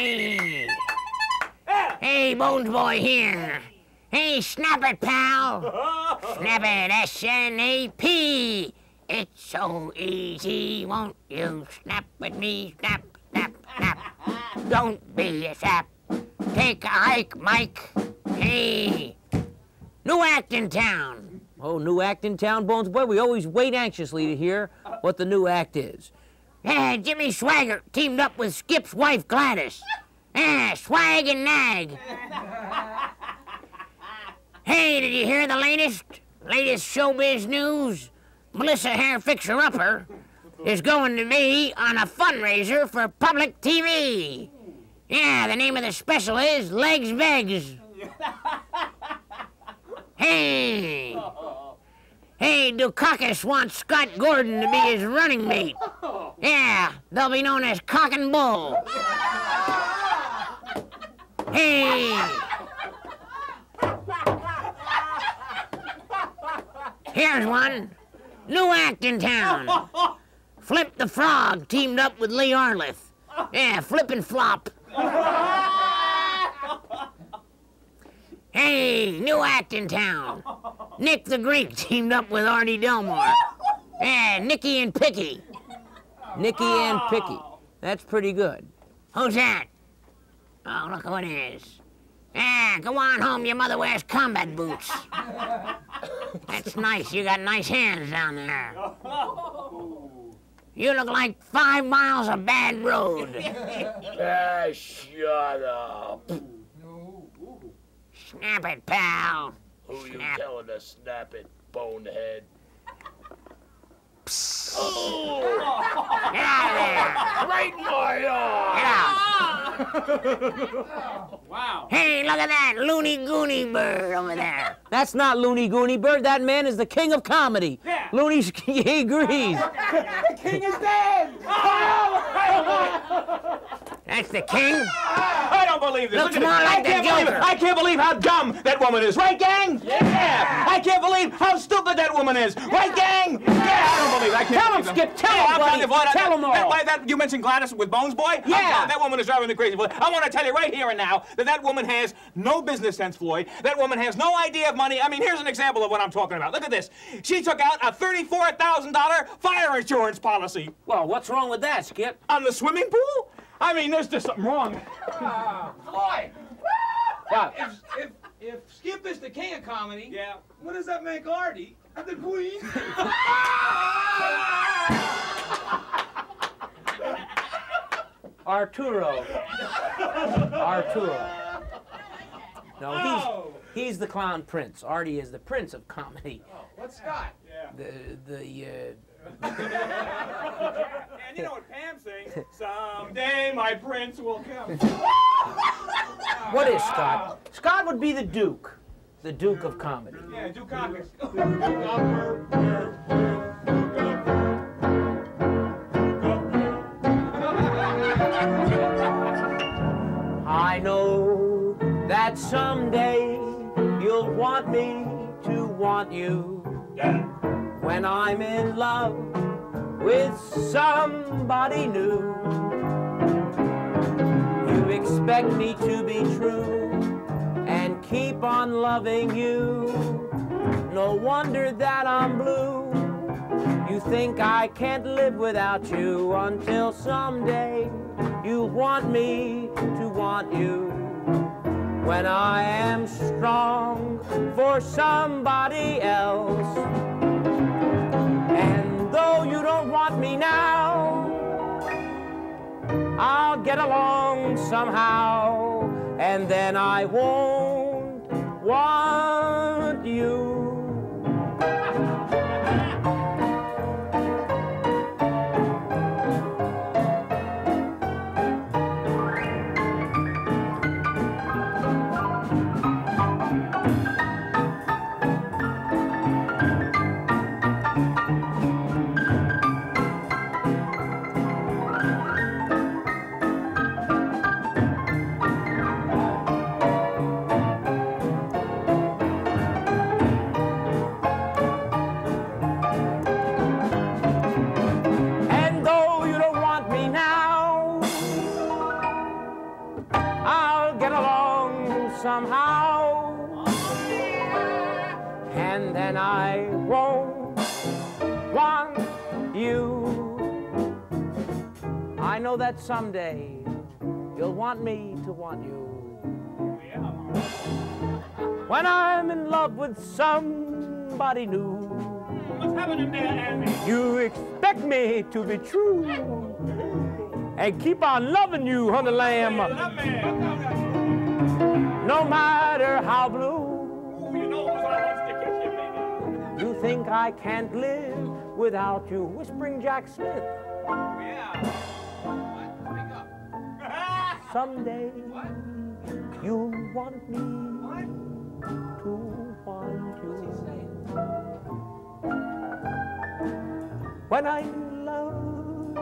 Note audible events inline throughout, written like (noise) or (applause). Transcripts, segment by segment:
Hey. Hey, Bones Boy here. Hey, snap it, pal. snap it, S-N-A-P. It's so easy, won't you snap with me? Snap, snap, snap. Don't be a sap. Take a hike, Mike. Hey. New act in town. Oh, new act in town, Bones Boy. We always wait anxiously to hear what the new act is. Yeah, Jimmy Swaggart teamed up with Skip's wife Gladys. Yeah, swag and nag. Hey, did you hear the latest? Latest showbiz news? Melissa Hair Fixer Upper is going to be on a fundraiser for public TV. Yeah, the name of the special is Legs Vegs. Hey! Hey, Dukakis wants Scott Gordon to be his running mate. Yeah, they'll be known as Cock and Bull. Hey! Here's one. New act in town. Flip the Frog teamed up with Lee Arliff. Yeah, flip and flop. Hey, new act in town. Nick the Greek teamed up with Artie Delmore. Yeah, Nicky and Picky. Nicky and Picky. That's pretty good. Who's that? Oh, look who it is. Yeah, go on home. Your mother wears combat boots. That's nice. You got nice hands down there. You look like five miles of bad road. Ah, shut up. Snap it, pal. Who you Snap. telling to snap it, bonehead? Get out of there. Right in my Get out. Wow. Hey, look at that loony goony bird over there. (laughs) That's not Looney Goony Bird. That man is the king of comedy. Yeah. Looney, (laughs) he agrees. (laughs) The king is dead! That's the king? I don't believe this. Looks Look at more this. like I the can't believe I can't believe how dumb that woman is. Right, gang? Yeah. I can't believe how stupid that woman is. Right, gang? Yeah, I don't believe it. I can't Tell him, Skip, tell oh, him, I'm buddy. telling Tell him all. That, why, that, you mentioned Gladys with Bones Boy? Yeah. that woman is driving me crazy. Floyd. I want to tell you right here and now that that woman has no business sense, Floyd. That woman has no idea of money. I mean, here's an example of what I'm talking about. Look at this. She took out a $34,000 fire insurance policy Well, what's wrong with that, Skip? on the swimming pool? I mean, there's just something wrong. Boy, What? if, if, if Skip is the king of comedy, Yeah. what does that make Artie? The queen? (laughs) Arturo. Arturo. No, Oh. he's he's the clown prince. Artie is the prince of comedy. What's Scott? Yeah. The the uh, (laughs) And you know what Pam sings? Someday my prince will come. (laughs) what is Scott? Scott would be the Duke, the Duke of comedy. Yeah, cockers. I know that someday you'll want me to want you. When I'm in love with somebody new, you expect me to be true and keep on loving you. No wonder that I'm blue. You think I can't live without you until someday you want me to want you. When I am strong for somebody else. Now, I'll get along somehow. And then I won't want you. And then I won't want you. I know that someday you'll want me to want you. When I'm in love with somebody new. What's happening there, Andy? You expect me to be true and keep on loving you, honey lamb, no matter how blue. Think I can't live without you, whispering Jack Smith. Yeah. Wake up. (laughs) Someday you'll want me to want you. When I'm in love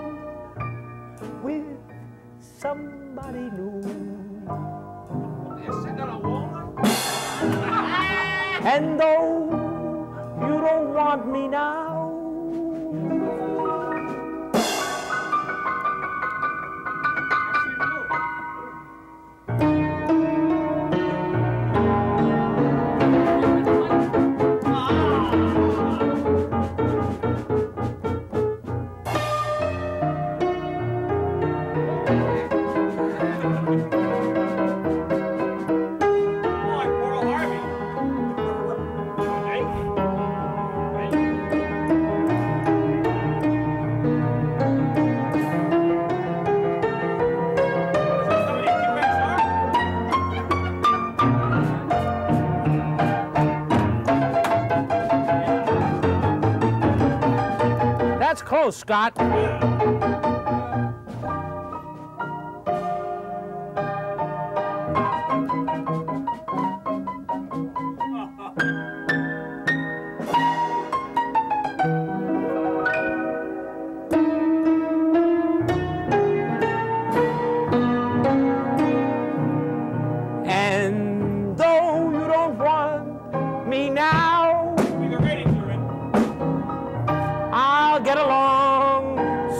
with somebody new. You're sitting on a walnut? And though you don't want me now, close, Scott.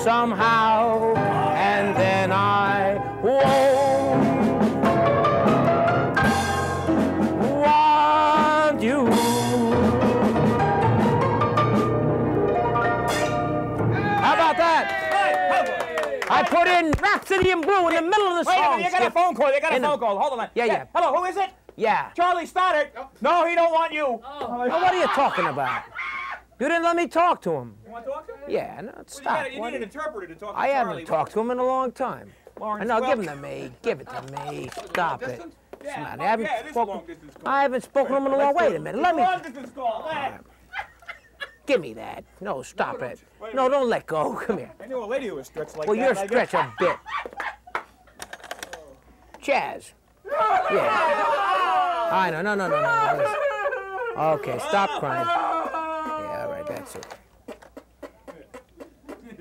Somehow, and then I won't want you. How about that? I put in Rhapsody in Blue in the middle of the Wait a song. minute, you got a phone call. You got a In phone call. Hold on. Yeah, yeah. Hello, who is it? Yeah. Charlie Stoddard. No, he don't want you. Now, what are you talking about? You didn't let me talk to him. You want to talk to him? Yeah, no, Well, you, stop. gotta, you need an interpreter to talk to I Charlie. haven't talked to him in a long time. Lawrence, No, well- give him to me. Give it to me. (laughs) Stop it. Yeah, Come on, oh, I haven't yeah, it is a spoken- long distance call. I haven't spoken to him in a long. Wait a minute. Let me. Long distance call. Hey. Give me that. No, stop it. Wait a No, minute. don't let go. (laughs) Come here. I knew a lady who was stretched like Well, that. you're and stretch a bit. Chaz. (laughs) Yeah. I know. No, no, no, no. no. Okay, stop crying. Yeah, all right, that's it.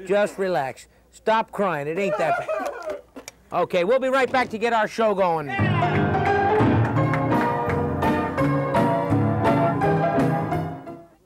Just relax. Stop crying. It ain't that bad. Okay, we'll be right back to get our show going.